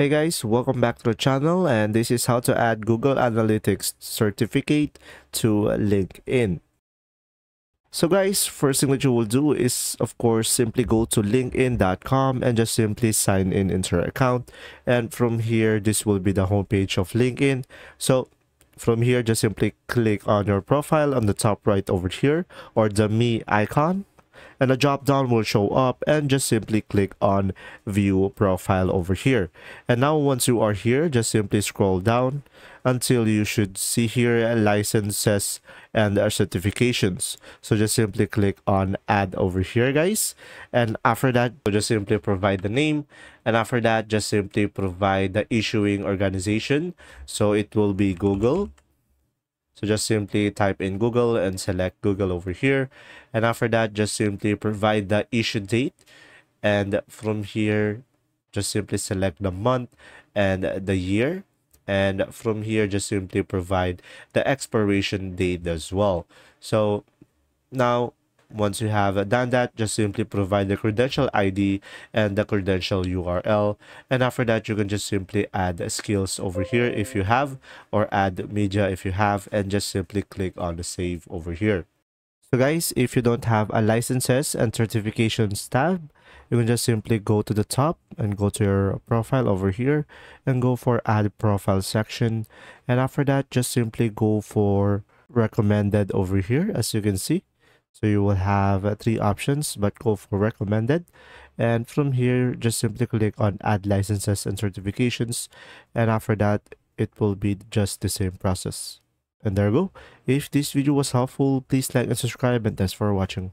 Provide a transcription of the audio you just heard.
Hey guys, welcome back to the channel and this is how to add Google Analytics certificate to LinkedIn. So guys, first thing that you will do is of course simply go to linkedin.com and just simply sign in into your account and from here this will be the homepage of LinkedIn. So from here just simply click on your profile on the top right over here or the me icon and a drop down will show up and just simply click on view profile over here. And now once you are here just simply scroll down until you should see here licenses and certifications. So just simply click on add over here guys. And after that just simply provide the name. And after that just simply provide the issuing organization. So it will be google so just simply type in Google and select Google over here. And after that, just simply provide the issue date. And from here, just simply select the month and the year. And from here, just simply provide the expiration date as well. So now once you have uh, done that, just simply provide the credential ID and the credential URL. And after that, you can just simply add skills over here if you have, or add media if you have, and just simply click on the save over here. So guys, if you don't have a licenses and certifications tab, you can just simply go to the top and go to your profile over here and go for add profile section. And after that, just simply go for recommended over here, as you can see so you will have uh, three options, but go for recommended. And from here, just simply click on add licenses and certifications. And after that, it will be just the same process. And there you go. If this video was helpful, please like and subscribe and thanks for watching.